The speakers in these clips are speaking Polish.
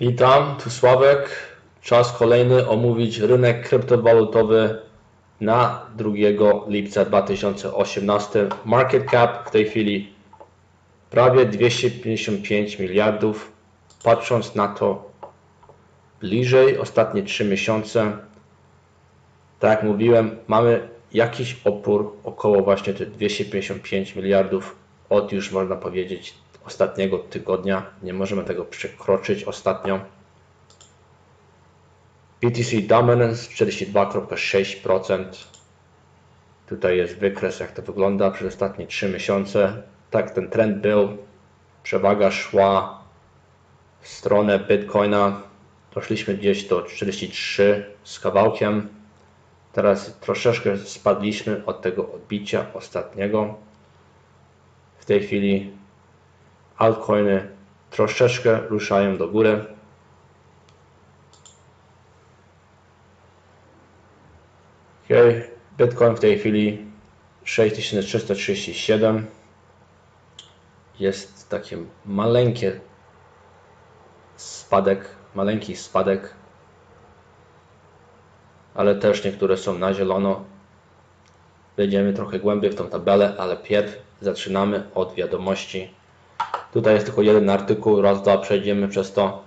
Witam, tu Sławek. Czas kolejny omówić rynek kryptowalutowy na 2 lipca 2018. Market cap w tej chwili prawie 255 miliardów. Patrząc na to bliżej, ostatnie 3 miesiące, tak jak mówiłem, mamy jakiś opór około właśnie tych 255 miliardów od już można powiedzieć ostatniego tygodnia. Nie możemy tego przekroczyć ostatnio. BTC Dominance 42,6%. Tutaj jest wykres, jak to wygląda przez ostatnie 3 miesiące. Tak ten trend był. Przewaga szła w stronę Bitcoina. Doszliśmy gdzieś do 43 z kawałkiem. Teraz troszeczkę spadliśmy od tego odbicia ostatniego. W tej chwili altcoiny troszeczkę ruszają do góry. Okay. Bitcoin w tej chwili 6337 jest takie maleńkie spadek, maleńki spadek, ale też niektóre są na zielono. Wejdziemy trochę głębiej w tą tabelę, ale pierw zaczynamy od wiadomości. Tutaj jest tylko jeden artykuł, raz, dwa, przejdziemy przez to.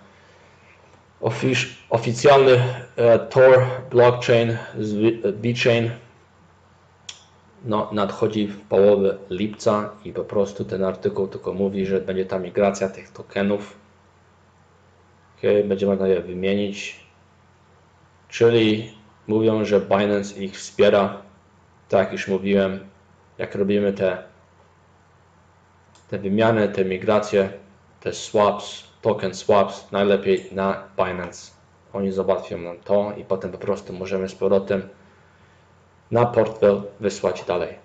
Oficjalny e, Tor blockchain z VeChain no, nadchodzi w połowie lipca i po prostu ten artykuł tylko mówi, że będzie ta migracja tych tokenów. Okay, będzie można je wymienić. Czyli mówią, że Binance ich wspiera. Tak już mówiłem, jak robimy te, te wymiany, te migracje, te swaps, token swaps, najlepiej na Binance. Oni załatwią nam to i potem po prostu możemy z powrotem na portfel wysłać dalej.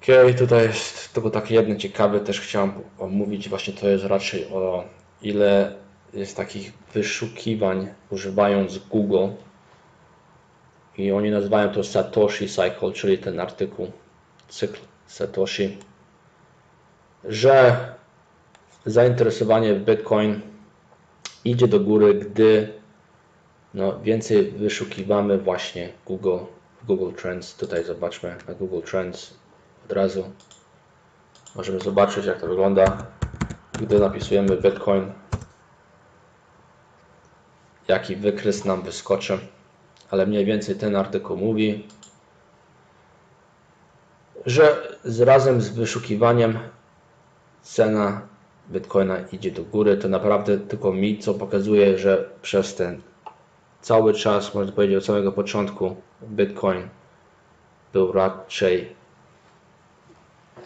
Ok, tutaj jest tylko takie jedno ciekawe, też chciałem omówić, właśnie to jest raczej o ile jest takich wyszukiwań używając Google i oni nazywają to Satoshi Cycle, czyli ten artykuł, cykl Satoshi, że zainteresowanie Bitcoin idzie do góry, gdy no, więcej wyszukiwamy właśnie Google, Google Trends. Tutaj zobaczmy na Google Trends od razu. Możemy zobaczyć jak to wygląda, gdy napisujemy Bitcoin. Jaki wykres nam wyskoczy. Ale mniej więcej ten artykuł mówi, że razem z wyszukiwaniem cena Bitcoina idzie do góry. To naprawdę tylko mi, co pokazuje, że przez ten cały czas, można powiedzieć od samego początku, Bitcoin był raczej,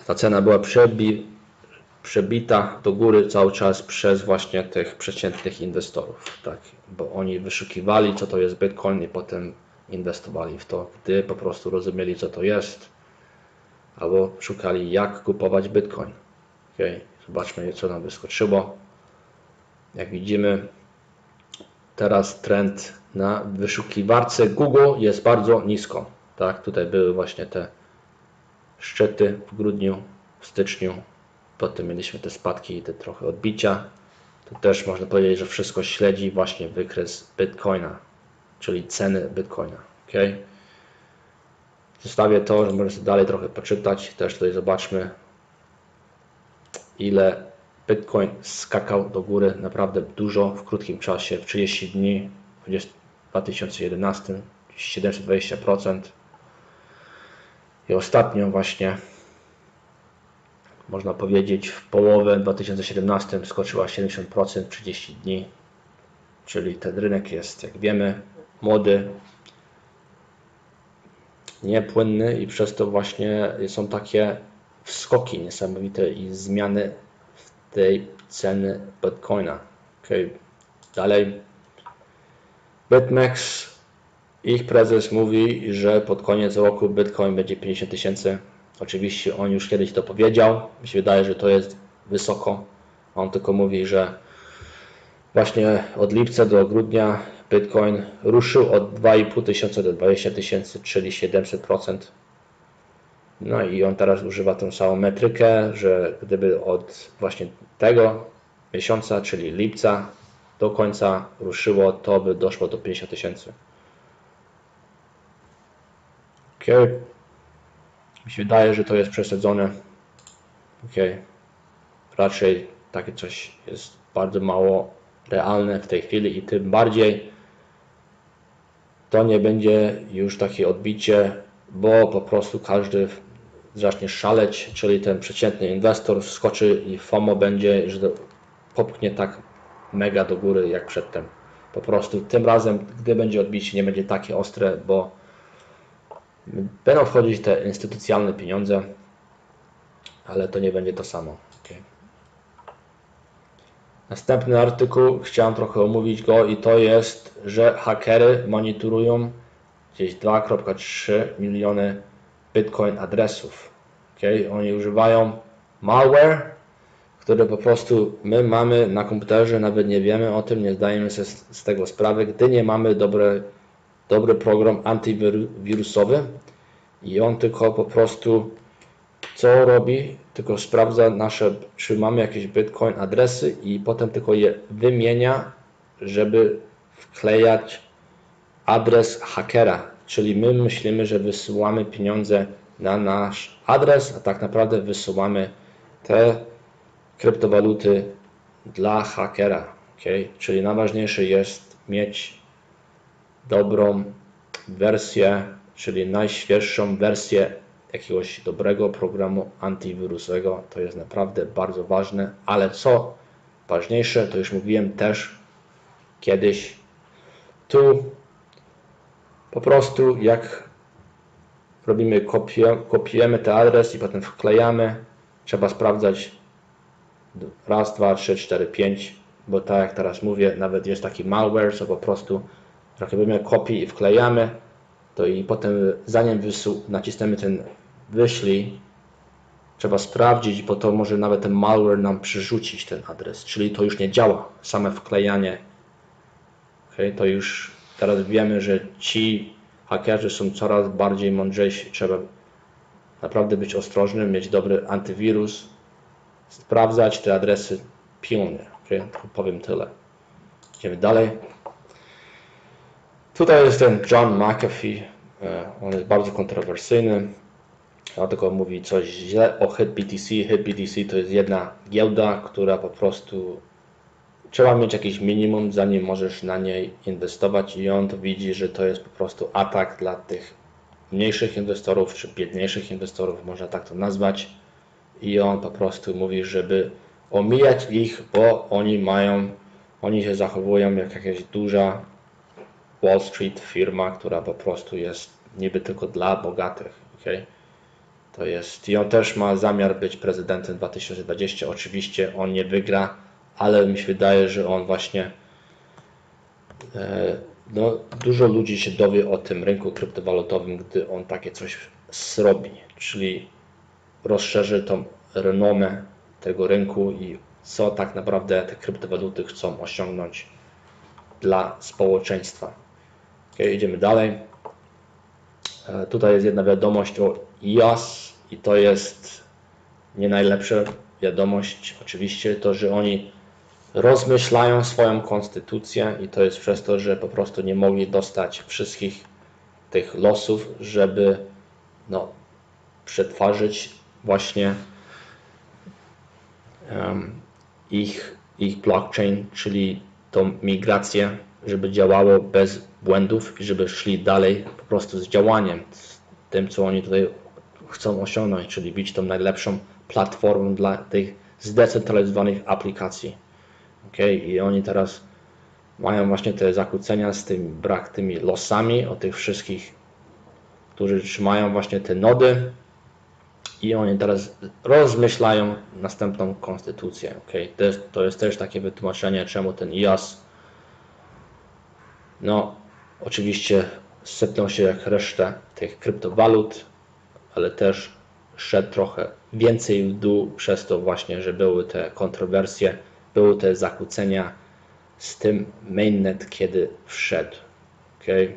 ta cena była przebi, przebita do góry cały czas przez właśnie tych przeciętnych inwestorów, tak, bo oni wyszukiwali, co to jest Bitcoin i potem inwestowali w to, gdy po prostu rozumieli, co to jest, albo szukali, jak kupować Bitcoin. Okay. Zobaczmy, co nam wyskoczyło. Jak widzimy, teraz trend na wyszukiwarce Google jest bardzo nisko. Tak, tutaj były właśnie te szczyty w grudniu, w styczniu. Potem mieliśmy te spadki i te trochę odbicia. Tu też można powiedzieć, że wszystko śledzi właśnie wykres Bitcoina, czyli ceny Bitcoina. Ok? Zostawię to, że możecie dalej trochę poczytać. Też tutaj zobaczmy, ile Bitcoin skakał do góry naprawdę dużo w krótkim czasie, w 30 dni, w 2011, 720%. I ostatnio właśnie, można powiedzieć, w połowę 2017 skoczyła 70% w 30 dni. Czyli ten rynek jest, jak wiemy, młody, niepłynny i przez to właśnie są takie wskoki niesamowite i zmiany w tej ceny Bitcoina. Okay. Dalej BitMEX, ich prezes mówi, że pod koniec roku Bitcoin będzie 50 tysięcy. Oczywiście on już kiedyś to powiedział. Mi się wydaje, że to jest wysoko. On tylko mówi, że właśnie od lipca do grudnia Bitcoin ruszył od 2,5 tysiąca do 20 tysięcy, czyli 700%. No i on teraz używa tą samą metrykę, że gdyby od właśnie tego miesiąca, czyli lipca, do końca ruszyło, to by doszło do 50 tysięcy. Ok. Mi się wydaje, że to jest przesadzone. Ok. Raczej takie coś jest bardzo mało realne w tej chwili i tym bardziej to nie będzie już takie odbicie, bo po prostu każdy zacznie szaleć, czyli ten przeciętny inwestor wskoczy i FOMO będzie, że popchnie tak mega do góry jak przedtem. Po prostu tym razem, gdy będzie odbicie, nie będzie takie ostre, bo będą wchodzić te instytucjalne pieniądze, ale to nie będzie to samo. Następny artykuł, chciałem trochę omówić go i to jest, że hakery monitorują gdzieś 2,3 miliony Bitcoin adresów. Okay? Oni używają malware, które po prostu my mamy na komputerze, nawet nie wiemy o tym, nie zdajemy sobie z, tego sprawy, gdy nie mamy dobre, dobry program antywirusowy i on tylko po prostu co robi? Tylko sprawdza nasze, czy mamy jakieś Bitcoin adresy i potem tylko je wymienia, żeby wklejać adres hakera. Czyli my myślimy, że wysyłamy pieniądze na nasz adres, a tak naprawdę wysyłamy te kryptowaluty dla hakera. Okay? Czyli najważniejsze jest mieć dobrą wersję, czyli najświeższą wersję jakiegoś dobrego programu antywirusowego. To jest naprawdę bardzo ważne, ale co ważniejsze, to już mówiłem też kiedyś, tu po prostu jak robimy kopię, kopiujemy ten adres i potem wklejamy, trzeba sprawdzać raz, dwa, trzy, cztery, pięć, bo tak jak teraz mówię, nawet jest taki malware, co po prostu robimy kopię i wklejamy, to i potem zanim nacisnemy ten wyślij, trzeba sprawdzić, bo to może nawet ten malware nam przerzucić ten adres, czyli to już nie działa, same wklejanie. Okay, to już teraz wiemy, że ci hakerzy są coraz bardziej mądrzejsi. Trzeba naprawdę być ostrożnym, mieć dobry antywirus, sprawdzać te adresy pilnie. Okay? Powiem tyle. Idziemy dalej. Tutaj jest ten John McAfee. E, on jest bardzo kontrowersyjny. Tylko mówi coś źle o HitBTC. HitBTC to jest jedna giełda, która po prostu trzeba mieć jakieś minimum, zanim możesz na niej inwestować i on to widzi, że to jest po prostu atak dla tych mniejszych inwestorów, czy biedniejszych inwestorów, można tak to nazwać. I on po prostu mówi, żeby omijać ich, bo oni mają, oni się zachowują jak jakaś duża Wall Street firma, która po prostu jest niby tylko dla bogatych. Okay? To jest, i on też ma zamiar być prezydentem 2020. Oczywiście on nie wygra, ale mi się wydaje, że on właśnie e, no, dużo ludzi się dowie o tym rynku kryptowalutowym, gdy on takie coś zrobi, czyli rozszerzy tą renomę tego rynku i co tak naprawdę te kryptowaluty chcą osiągnąć dla społeczeństwa. Okay, idziemy dalej. E, tutaj jest jedna wiadomość o IAS i to jest nie najlepsza wiadomość. Oczywiście to, że oni rozmyślają swoją konstytucję i to jest przez to, że po prostu nie mogli dostać wszystkich tych losów, żeby no, przetwarzać właśnie um, ich, ich blockchain, czyli tą migrację, żeby działało bez błędów i żeby szli dalej po prostu z działaniem, z tym, co oni tutaj chcą osiągnąć, czyli być tą najlepszą platformą dla tych zdecentralizowanych aplikacji. Okay? I oni teraz mają właśnie te zakłócenia z tym brak tymi losami od tych wszystkich, którzy trzymają właśnie te nody i oni teraz rozmyślają następną konstytucję. Okay? To, jest, to jest też takie wytłumaczenie, czemu ten IAS no oczywiście sypnął się jak reszta tych kryptowalut, ale też szedł trochę więcej w dół przez to właśnie, że były te kontrowersje były te zakłócenia z tym mainnet, kiedy wszedł. Okay?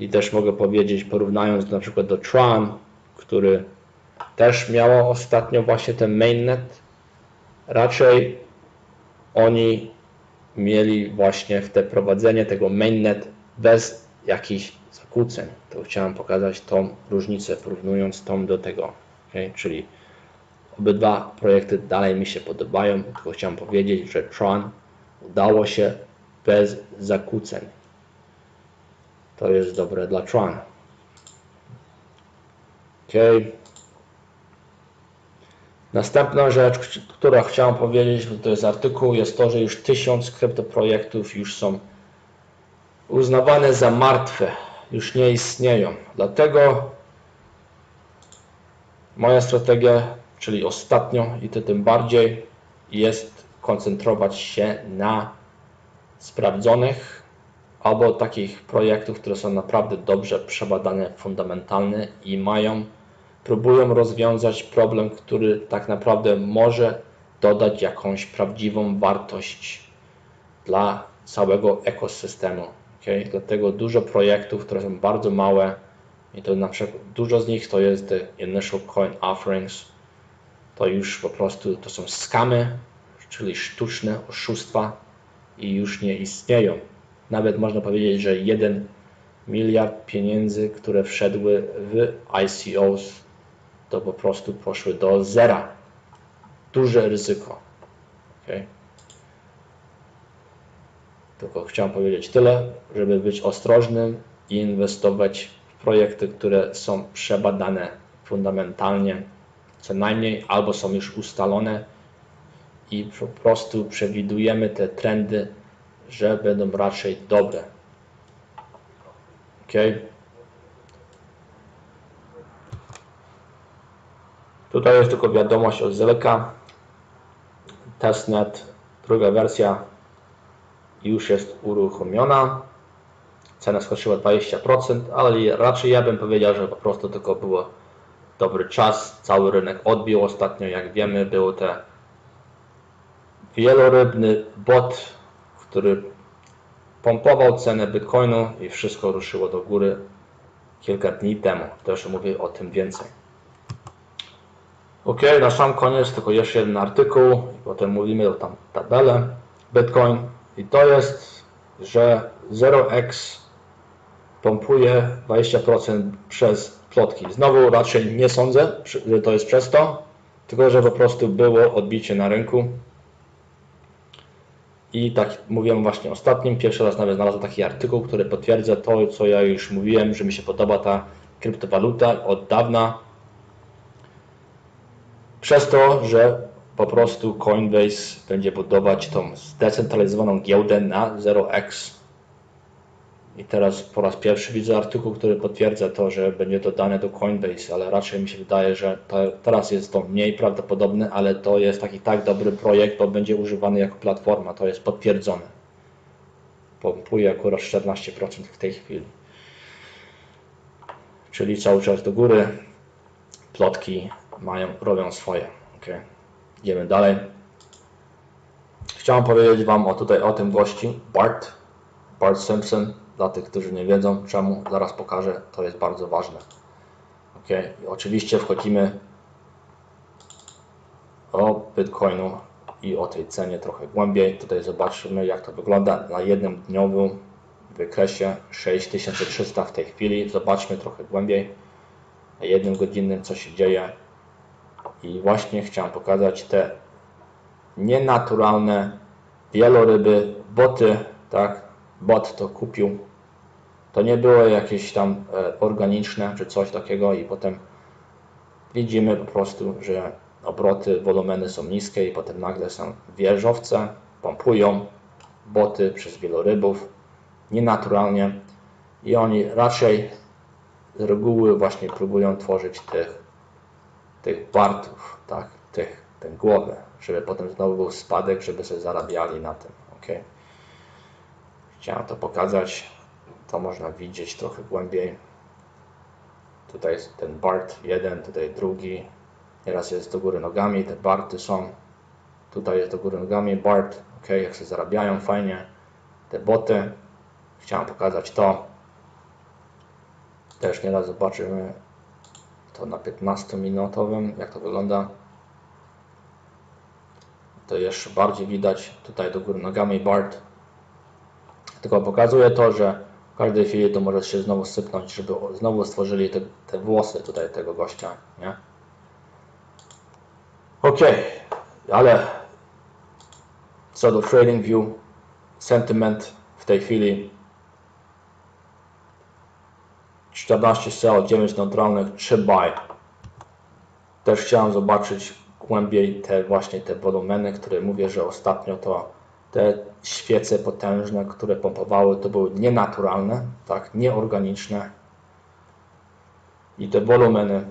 I też mogę powiedzieć, porównując na przykład do Tron, który też miało ostatnio właśnie ten mainnet, raczej oni mieli właśnie w te prowadzenie tego mainnet bez jakichś zakłóceń. To chciałem pokazać tą różnicę, porównując tą do tego. Okay? Czyli obydwa projekty dalej mi się podobają, tylko chciałem powiedzieć, że Tron udało się bez zakłóceń. To jest dobre dla Tron. Okay. Następna rzecz, którą chciałem powiedzieć, to jest artykuł, jest to, że już tysiąc kryptoprojektów już są uznawane za martwe, już nie istnieją. Dlatego moja strategia, czyli ostatnio i to tym bardziej, jest koncentrować się na sprawdzonych albo takich projektów, które są naprawdę dobrze przebadane, fundamentalne i mają próbują rozwiązać problem, który tak naprawdę może dodać jakąś prawdziwą wartość dla całego ekosystemu. Okay? Dlatego dużo projektów, które są bardzo małe i to na przykład dużo z nich to jest initial coin offerings, to już po prostu to są skamy, czyli sztuczne oszustwa i już nie istnieją. Nawet można powiedzieć, że jeden miliard pieniędzy, które wszedły w ICOs to po prostu poszły do zera. Duże ryzyko. Okay. Tylko chciałem powiedzieć tyle, żeby być ostrożnym i inwestować w projekty, które są przebadane fundamentalnie, co najmniej, albo są już ustalone i po prostu przewidujemy te trendy, że będą raczej dobre. Okay. Tutaj jest tylko wiadomość od Zeleka. Testnet, druga wersja już jest uruchomiona. Cena skoczyła 20%, ale raczej ja bym powiedział, że po prostu tylko było dobry czas. Cały rynek odbił ostatnio, jak wiemy, był te wielorybny bot, który pompował cenę Bitcoinu i wszystko ruszyło do góry kilka dni temu. Też mówię o tym więcej. Ok, na sam koniec tylko jeszcze jeden artykuł potem mówimy o tam tabelę Bitcoin i to jest, że 0x pompuje 20% przez plotki. Znowu raczej nie sądzę, że to jest przez to, tylko że po prostu było odbicie na rynku. I tak mówiłem właśnie ostatnim, pierwszy raz nawet znalazłem taki artykuł, który potwierdza to, co ja już mówiłem, że mi się podoba ta kryptowaluta od dawna przez to, że po prostu Coinbase będzie budować tą zdecentralizowaną giełdę na 0x. I teraz po raz pierwszy widzę artykuł, który potwierdza to, że będzie dodane do Coinbase, ale raczej mi się wydaje, że teraz jest to mniej prawdopodobne, ale to jest taki tak dobry projekt, bo będzie używany jako platforma, to jest potwierdzone. Pompuje akurat 14% w tej chwili. Czyli cały czas do góry. Plotki mają, robią swoje. Ok, idziemy dalej. Chciałem powiedzieć Wam o tutaj o tym gości, Bart, Bart Simpson. Dla tych, którzy nie wiedzą czemu, zaraz pokażę, to jest bardzo ważne. Ok, I oczywiście wchodzimy o Bitcoinu i o tej cenie trochę głębiej. Tutaj zobaczymy, jak to wygląda na jednym dniowym wykresie 6300 w tej chwili. Zobaczmy trochę głębiej na jednym godzinnym, co się dzieje. I właśnie chciałem pokazać te nienaturalne wieloryby, boty, tak, bot to kupił. To nie było jakieś tam e, organiczne czy coś takiego i potem widzimy po prostu, że obroty, wolumeny są niskie i potem nagle są wieżowce, pompują boty przez wielorybów nienaturalnie i oni raczej z reguły właśnie próbują tworzyć tych tych bartów, tak, tych, ten głowę, żeby potem znowu był spadek, żeby sobie zarabiali na tym, ok. Chciałem to pokazać, to można widzieć trochę głębiej. Tutaj jest ten Bart jeden, tutaj drugi, teraz jest do góry nogami, te Barty są, tutaj jest do góry nogami Bart, ok, jak się zarabiają, fajnie, te boty, chciałem pokazać to, też nieraz zobaczymy to na 15-minutowym, jak to wygląda. to jeszcze bardziej widać tutaj do góry nogami BART. Tylko pokazuje to, że w każdej chwili to może się znowu sypnąć, żeby znowu stworzyli te, te włosy tutaj tego gościa, nie? Ok, ale co do trading view, sentiment w tej chwili 14 sell, 9 neutralnych, 3 buy. Też chciałem zobaczyć głębiej te właśnie te wolumeny, które mówię, że ostatnio to te świece potężne, które pompowały, to były nienaturalne, tak, nieorganiczne. I te wolumeny,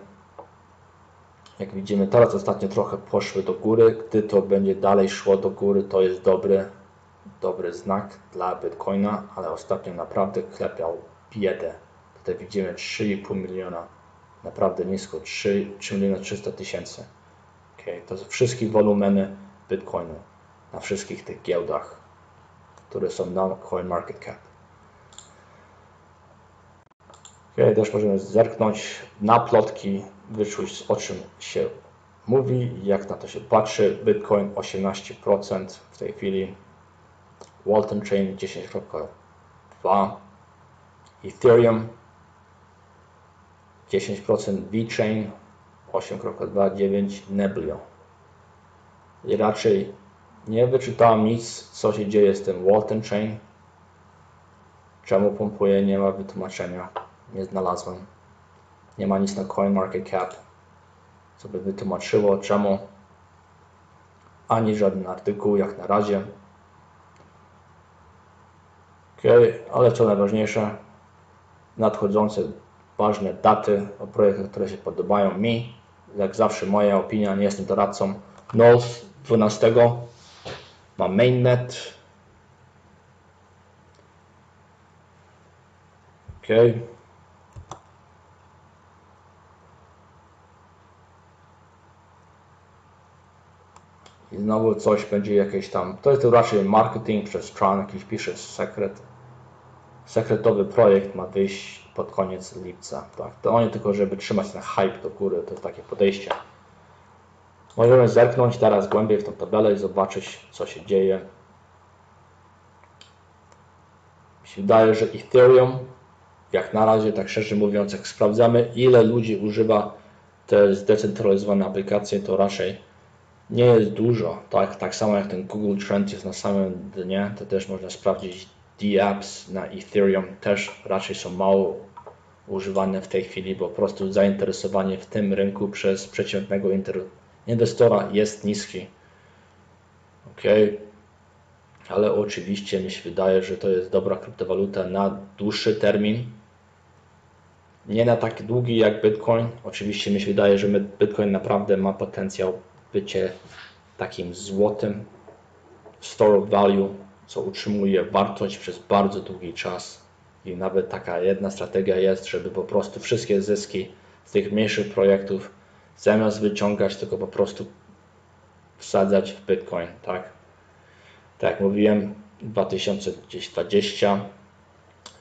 jak widzimy, teraz ostatnio trochę poszły do góry. Gdy to będzie dalej szło do góry, to jest dobry, dobry znak dla Bitcoina, ale ostatnio naprawdę klepiał biedę. Tutaj widzimy 3,5 miliona, naprawdę nisko, 3, 3 miliony 300 tysięcy. Okay, to są wszystkie wolumeny Bitcoinu na wszystkich tych giełdach, które są na CoinMarketCap. Okay, też możemy zerknąć na plotki, wyczuć o czym się mówi, jak na to się patrzy. Bitcoin 18% w tej chwili, Walton Chain 10.2, Ethereum 10%, VeChain 8.29, Neblio. I raczej nie wyczytałem nic, co się dzieje z tym Walton Chain. Czemu pompuje, nie ma wytłumaczenia. Nie znalazłem. Nie ma nic na CoinMarketCap, co by wytłumaczyło czemu. Ani żaden artykuł jak na razie. Ok, ale co najważniejsze, nadchodzące ważne daty o projektach, które się podobają mi. Jak zawsze moja opinia, nie jestem doradcą. Nose 12 ma mainnet. Ok. I znowu coś będzie jakieś tam, to jest to raczej marketing przez Tron, jakiś pisze sekret. Sekretowy projekt ma wyjść pod koniec lipca. Tak? To oni tylko, żeby trzymać ten hype do góry, to takie podejście. Możemy zerknąć teraz głębiej w tą tabelę i zobaczyć, co się dzieje. Mi się wydaje, że Ethereum, jak na razie, tak szczerze mówiąc, jak sprawdzamy, ile ludzi używa te zdecentralizowane aplikacje, to raczej nie jest dużo. Tak, tak samo jak ten Google Trend jest na samym dnie, to też można sprawdzić D-apps na Ethereum też raczej są mało używane w tej chwili, bo po prostu zainteresowanie w tym rynku przez przeciętnego inwestora jest niski. Ok, ale oczywiście mi się wydaje, że to jest dobra kryptowaluta na dłuższy termin. Nie na tak długi jak Bitcoin. Oczywiście mi się wydaje, że Bitcoin naprawdę ma potencjał bycie takim złotym store of value co utrzymuje wartość przez bardzo długi czas. I nawet taka jedna strategia jest, żeby po prostu wszystkie zyski z tych mniejszych projektów zamiast wyciągać, tylko po prostu wsadzać w Bitcoin, tak? Tak jak mówiłem, 2020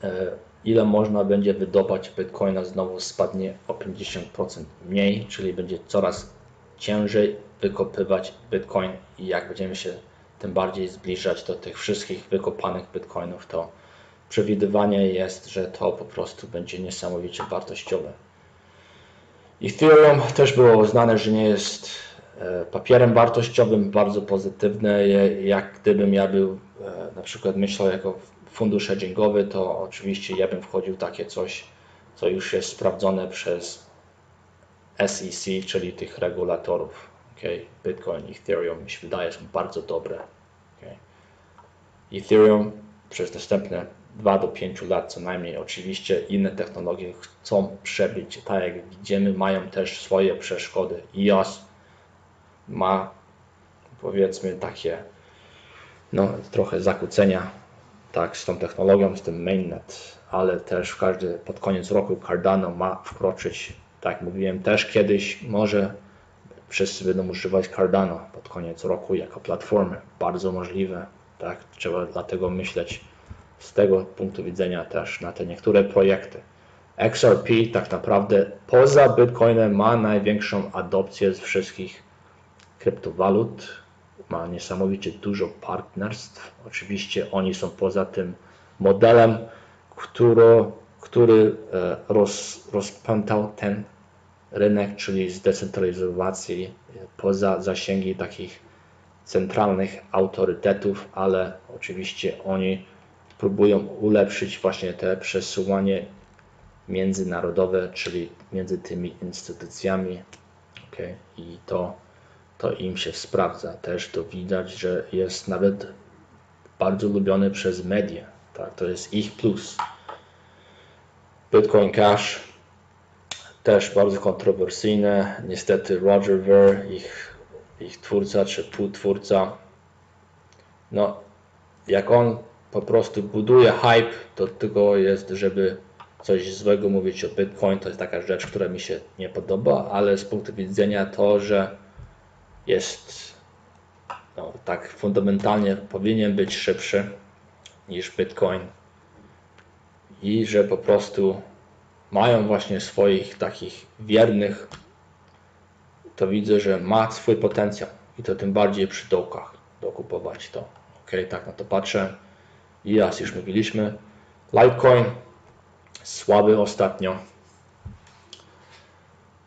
e, ile można będzie wydobyć Bitcoina znowu spadnie o 50% mniej, czyli będzie coraz ciężej wykopywać Bitcoin i jak będziemy się tym bardziej zbliżać do tych wszystkich wykopanych bitcoinów, to przewidywanie jest, że to po prostu będzie niesamowicie wartościowe. Ethereum też było uznane, że nie jest e, papierem wartościowym, bardzo pozytywne. Jak gdybym ja był e, na przykład myślał jako fundusz hedgingowy, to oczywiście ja bym wchodził takie coś, co już jest sprawdzone przez SEC, czyli tych regulatorów. Okay? Bitcoin, Ethereum mi się wydaje są bardzo dobre. Okay? Ethereum przez następne 2 do 5 lat co najmniej. Oczywiście inne technologie chcą przebić, tak jak widzimy, mają też swoje przeszkody. EOS ma powiedzmy takie no, trochę zakłócenia tak, z tą technologią, z tym mainnet, ale też każdy, pod koniec roku Cardano ma wkroczyć, tak mówiłem, też kiedyś może wszyscy będą używać Cardano pod koniec roku jako platformy. Bardzo możliwe, tak? Trzeba dlatego myśleć z tego punktu widzenia też na te niektóre projekty. XRP tak naprawdę poza Bitcoinem ma największą adopcję z wszystkich kryptowalut. ma niesamowicie dużo partnerstw. Oczywiście oni są poza tym modelem, który, który e, roz, rozpętał ten rynek, czyli zdecentralizacji poza zasięgi takich centralnych autorytetów, ale oczywiście oni próbują ulepszyć właśnie te przesuwanie międzynarodowe, czyli między tymi instytucjami. Okay. I to, to im się sprawdza. Też to widać, że jest nawet bardzo lubiony przez media. Tak? To jest ich plus. Bitcoin Cash też bardzo kontrowersyjne. Niestety Roger Ver, ich, ich twórca czy półtwórca, no jak on po prostu buduje hype, to tylko jest, żeby coś złego mówić o Bitcoin. To jest taka rzecz, która mi się nie podoba, ale z punktu widzenia to, że jest no, tak fundamentalnie powinien być szybszy niż Bitcoin i że po prostu mają właśnie swoich takich wiernych, to widzę, że ma swój potencjał i to tym bardziej przy dołkach dokupować to. Ok, tak na to patrzę. I raz już mówiliśmy. Litecoin słaby ostatnio.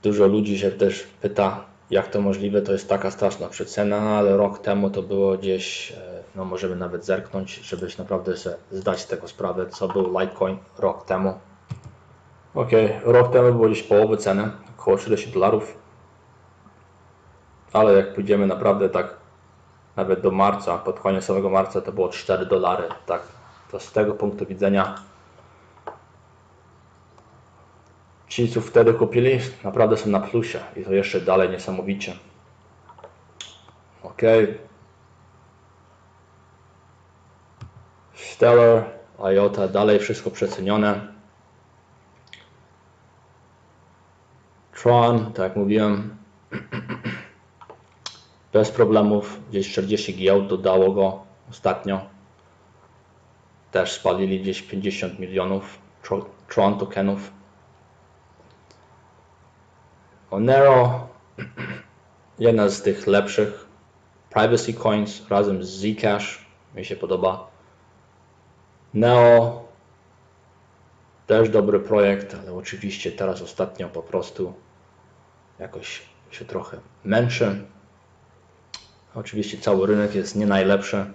Dużo ludzi się też pyta, jak to możliwe, to jest taka straszna przecena, ale rok temu to było gdzieś, e, no możemy nawet zerknąć, żebyś naprawdę sobie zdać z tego sprawę, co był Litecoin rok temu. Ok, rok temu było gdzieś połowy ceny, około 30 dolarów. Ale jak pójdziemy naprawdę tak nawet do marca, pod koniec samego marca to było 4 dolary, tak. To z tego punktu widzenia ci, co wtedy kupili, naprawdę są na plusie i to jeszcze dalej niesamowicie. Ok. Stellar, IOTA, dalej wszystko przecenione. Tron, tak jak mówiłem, bez problemów, gdzieś 40 giełd dodało go ostatnio. Też spalili gdzieś 50 milionów Tron tokenów. Monero, jedna z tych lepszych. Privacy Coins razem z Zcash mi się podoba. Neo, też dobry projekt, ale oczywiście teraz ostatnio po prostu jakoś się trochę męczy. Oczywiście cały rynek jest nie najlepszy.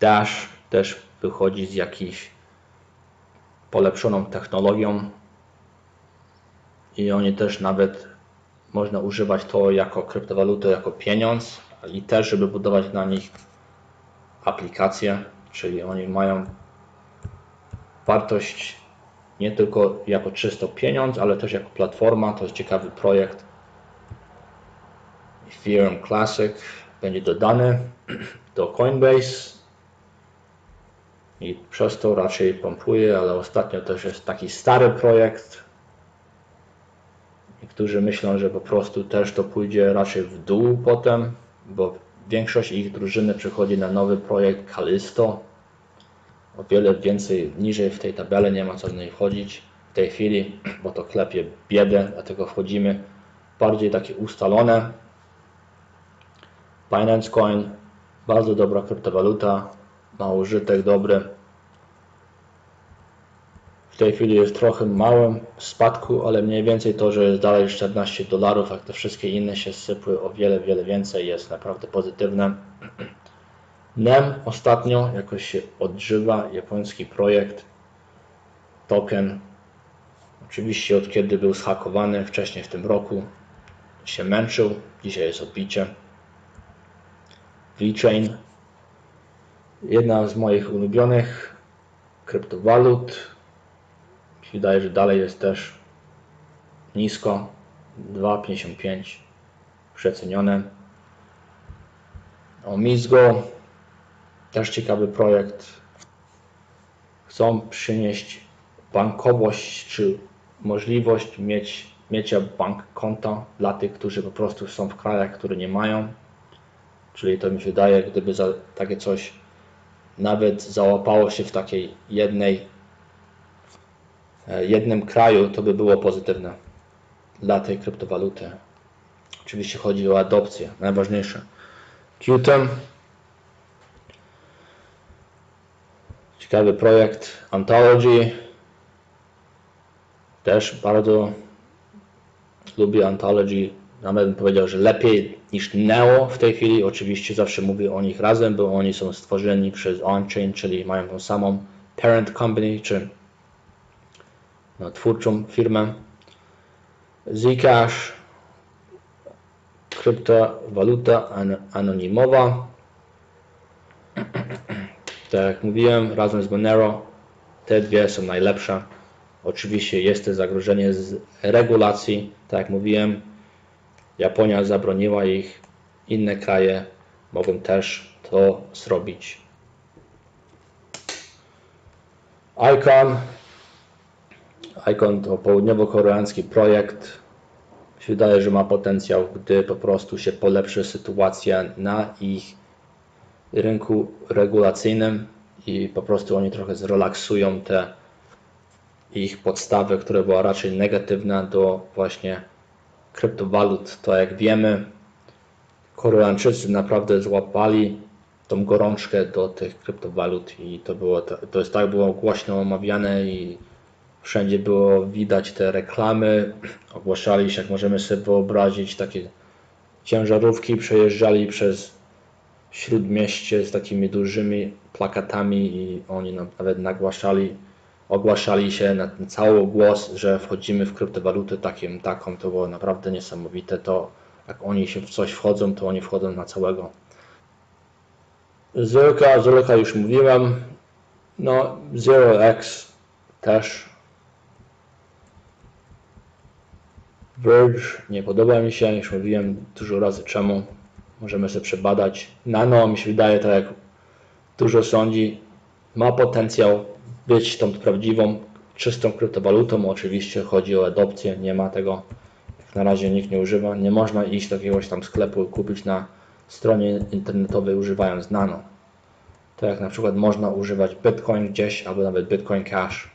Dash też wychodzi z jakiejś polepszoną technologią i oni też nawet można używać to jako kryptowalutę, jako pieniądz i też, żeby budować na nich aplikacje, czyli oni mają wartość nie tylko jako czysto pieniądz, ale też jako platforma. To jest ciekawy projekt. Ethereum Classic będzie dodany do Coinbase i przez to raczej pompuje, ale ostatnio też jest taki stary projekt. Niektórzy myślą, że po prostu też to pójdzie raczej w dół potem, bo większość ich drużyny przechodzi na nowy projekt Callisto. O wiele więcej niżej w tej tabeli nie ma co w niej wchodzić w tej chwili, bo to klepie biedę, dlatego wchodzimy bardziej takie ustalone Binance Coin, bardzo dobra kryptowaluta, ma użytek dobry. W tej chwili jest trochę małym spadku, ale mniej więcej to, że jest dalej 14 dolarów, jak te wszystkie inne się sypły o wiele, wiele więcej, jest naprawdę pozytywne. NEM ostatnio jakoś się odżywa, japoński projekt, token. Oczywiście od kiedy był zhakowany wcześniej w tym roku się męczył, dzisiaj jest odbicie. VeChain. Jedna z moich ulubionych kryptowalut. Wydaje, że dalej jest też nisko. 2,55 przecenione. O Mizgo. Też ciekawy projekt. Chcą przynieść bankowość czy możliwość mieć, mieć bank konta dla tych, którzy po prostu są w krajach, które nie mają Czyli to mi się wydaje, gdyby za takie coś nawet załapało się w takiej jednej, e, jednym kraju, to by było pozytywne dla tej kryptowaluty. Oczywiście chodzi o adopcję, najważniejsze. Qtem. Ciekawy projekt Anthology. Też bardzo lubię Anthology. Nawet bym powiedział, że lepiej niż Neo w tej chwili. Oczywiście zawsze mówię o nich razem, bo oni są stworzeni przez OnChain, czyli mają tą samą parent company, czy no, twórczą firmę. Zcash, kryptowaluta an- anonimowa. Tak jak mówiłem, razem z Monero te dwie są najlepsze. Oczywiście jest to zagrożenie z regulacji, tak jak mówiłem. Japonia zabroniła ich, inne kraje mogą też to zrobić. Icon. Icon to południowo-koreański projekt. Mi się wydaje, że ma potencjał, gdy po prostu się polepszy sytuacja na ich rynku regulacyjnym i po prostu oni trochę zrelaksują te ich podstawy, która była raczej negatywna do właśnie kryptowalut. To jak wiemy, Koreańczycy naprawdę złapali tą gorączkę do tych kryptowalut i to było, to jest tak było głośno omawiane i wszędzie było widać te reklamy, ogłaszali się, jak możemy sobie wyobrazić, takie ciężarówki przejeżdżali przez śródmieście z takimi dużymi plakatami i oni nawet nagłaszali, ogłaszali się na ten cały głos, że wchodzimy w kryptowaluty takim, taką, to było naprawdę niesamowite, to jak oni się w coś wchodzą, to oni wchodzą na całego. Zerka, Zerka już mówiłem, no Zero X też. Verge nie podoba mi się, już mówiłem dużo razy czemu. Możemy sobie przebadać. Nano mi się wydaje, tak jak dużo sądzi, ma potencjał być tą prawdziwą, czystą kryptowalutą. Oczywiście chodzi o adopcję, nie ma tego. Jak na razie nikt nie używa. Nie można iść do jakiegoś tam sklepu i kupić na stronie internetowej używając Nano. Tak jak na przykład można używać Bitcoin gdzieś albo nawet Bitcoin Cash.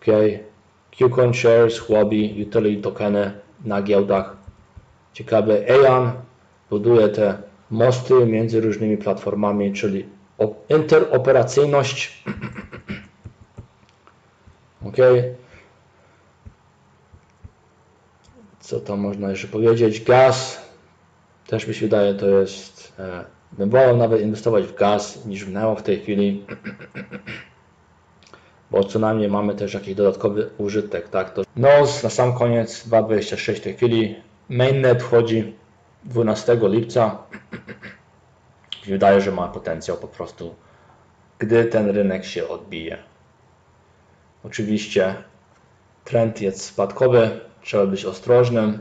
Ok. Qcoin Shares, Huobi, Utility Tokeny na giełdach. Ciekawy Aeon buduje te mosty między różnymi platformami, czyli interoperacyjność. ok. Co tam można jeszcze powiedzieć? Gaz. Też mi się wydaje, to jest. E, bym wolał nawet inwestować w gaz niż w Neo w tej chwili. Bo co najmniej mamy też jakiś dodatkowy użytek, tak? To NOS na sam koniec 2.26 w tej chwili. Mainnet wchodzi 12 lipca. Wydaje, że ma potencjał po prostu, gdy ten rynek się odbije. Oczywiście trend jest spadkowy, trzeba być ostrożnym,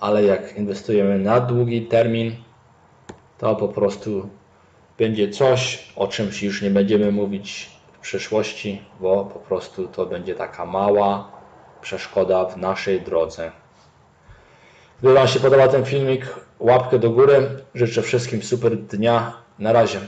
ale jak inwestujemy na długi termin, to po prostu będzie coś, o czymś już nie będziemy mówić w przyszłości, bo po prostu to będzie taka mała przeszkoda w naszej drodze. Gdyby Wam się podobał ten filmik, łapkę do góry. Życzę wszystkim super dnia. Na razie.